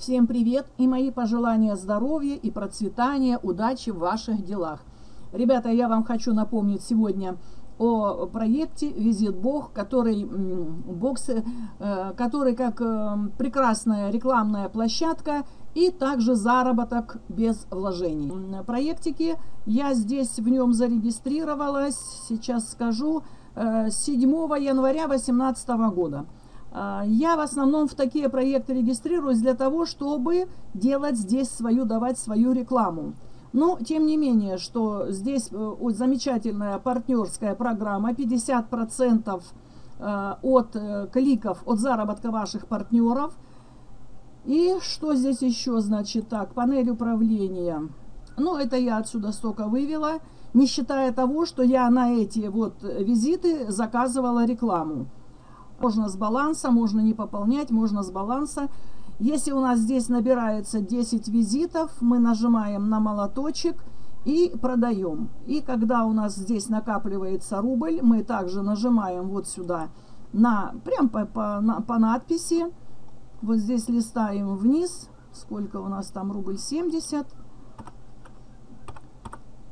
Всем привет и мои пожелания здоровья и процветания, удачи в ваших делах. Ребята, я вам хочу напомнить сегодня о проекте «Визит Бог», который, бокс, э, который как э, прекрасная рекламная площадка и также заработок без вложений. Проектики я здесь в нем зарегистрировалась, сейчас скажу, 7 э, января 2018 года. А, я в основном в такие проекты регистрируюсь для того, чтобы делать здесь свою, давать свою рекламу. Но, тем не менее, что здесь э, замечательная партнерская программа, 50% э, от э, кликов, от заработка ваших партнеров. И что здесь еще, значит, так, панель управления. Ну, это я отсюда столько вывела, не считая того, что я на эти вот визиты заказывала рекламу. Можно с баланса, можно не пополнять, можно с баланса. Если у нас здесь набирается 10 визитов, мы нажимаем на молоточек и продаем. И когда у нас здесь накапливается рубль, мы также нажимаем вот сюда, на, прям по, по, на, по надписи. Вот здесь листаем вниз. Сколько у нас там рубль? 70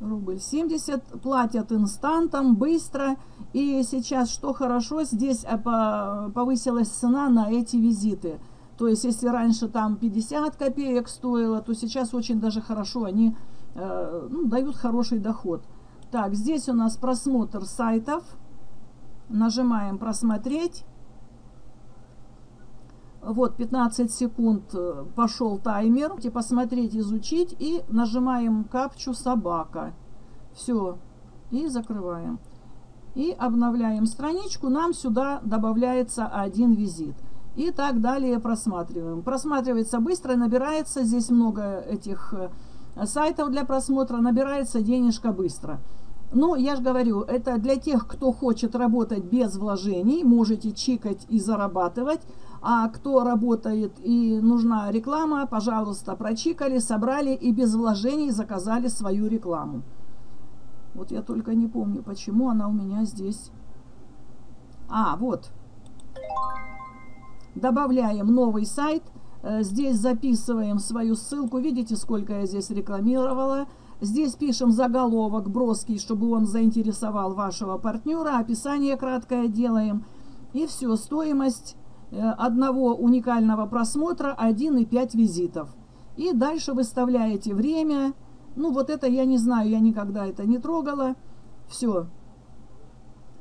рубль 70, платят инстантом, быстро. И сейчас, что хорошо, здесь э, повысилась цена на эти визиты. То есть, если раньше там 50 копеек стоило, то сейчас очень даже хорошо, они э, ну, дают хороший доход. Так, здесь у нас просмотр сайтов. Нажимаем «Просмотреть». Вот 15 секунд э, пошел таймер. Посмотреть, изучить и нажимаем капчу собака. Все. И закрываем. И обновляем страничку. Нам сюда добавляется один визит. И так далее просматриваем. Просматривается быстро, набирается. Здесь много этих э, сайтов для просмотра. Набирается денежка быстро. Но я же говорю, это для тех, кто хочет работать без вложений. Можете чикать и зарабатывать. А кто работает и нужна реклама, пожалуйста, прочикали, собрали и без вложений заказали свою рекламу. Вот я только не помню, почему она у меня здесь. А, вот. Добавляем новый сайт. Э, здесь записываем свою ссылку. Видите, сколько я здесь рекламировала. Здесь пишем заголовок броский, чтобы он заинтересовал вашего партнера. Описание краткое делаем. И все, стоимость одного уникального просмотра 1,5 визитов. И дальше выставляете время. Ну, вот это я не знаю, я никогда это не трогала. Все.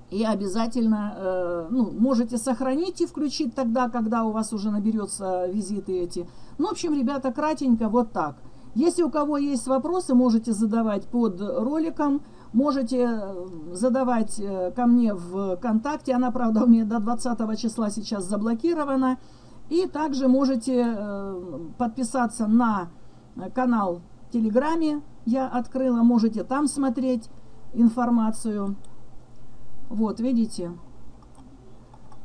И обязательно, э, ну, можете сохранить и включить тогда, когда у вас уже наберется визиты эти. Ну, в общем, ребята, кратенько вот так. Если у кого есть вопросы, можете задавать под роликом. Можете э, задавать э, ко мне в ВКонтакте. Она, правда, у меня до 20 числа сейчас заблокирована. И также можете э, подписаться на канал в Телеграме. Я открыла. Можете там смотреть информацию. Вот, видите?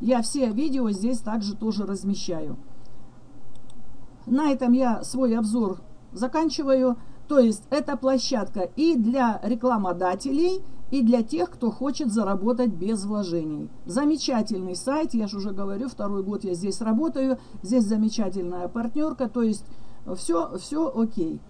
Я все видео здесь также тоже размещаю. На этом я свой обзор заканчиваю. То есть это площадка и для рекламодателей, и для тех, кто хочет заработать без вложений. Замечательный сайт, я же уже говорю, второй год я здесь работаю, здесь замечательная партнерка, то есть все, все окей.